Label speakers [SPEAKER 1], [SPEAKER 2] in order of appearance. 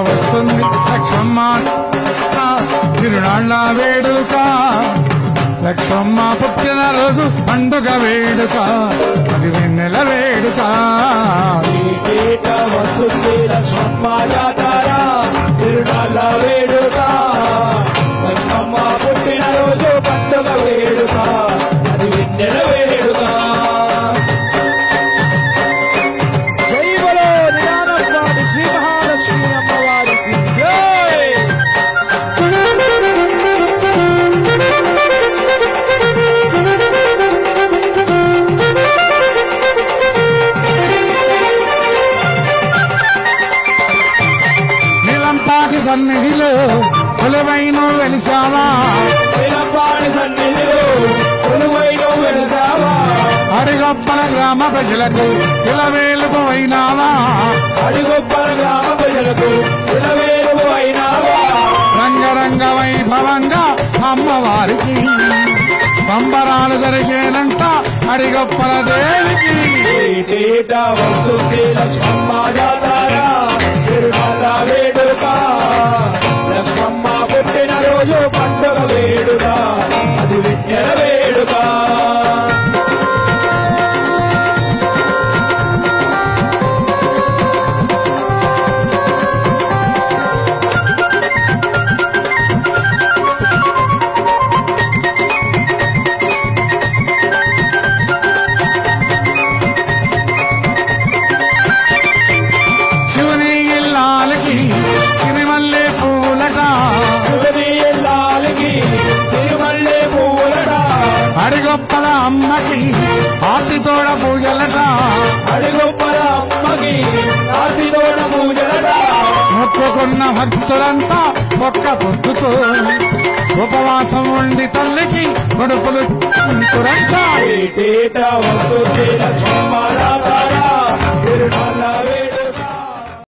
[SPEAKER 1] వస్తుంది లక్ష్మమ్మ. తిరునాళ్ళ వేడుక. లక్ష్మమ్మ పుట్టిన రోజు పండుగ వేడుక. అది వెన్నెల వేడుక.
[SPEAKER 2] వస్తుంది లక్ష్మమ్మ జాతర. తిరునాళ్ళ వేడుక
[SPEAKER 1] సన్నిధిలో కొలువైన వెలిసావా? అడిగొప్పల గ్రామ ప్రజలకు ఇలవేలుపు అయినావా
[SPEAKER 2] అడిగొప్పల గ్రామ ప్రజలకు ఇలవేలు అయినావా
[SPEAKER 1] రంగరంగ వైభవంగా అమ్మవారికి సంబరాలు జరిగేనంట అడిగొప్పల దేవికి.
[SPEAKER 2] లక్ష్మమ్మ జాతర రోజు పండుగ వేడుక అది విద్యల వేడుక
[SPEAKER 1] అడిగొప్పల అమ్మకి ఆర్తితోడ పూజలట.
[SPEAKER 2] అడిగొప్పల అమ్మకి ఆర్తితోడ పూజలట.
[SPEAKER 1] మొక్కుకున్న భక్తులంతా ఒక్క పొద్దుతో ఉపవాసం ఉండి తల్లికి కొడుకులు చుంటురంట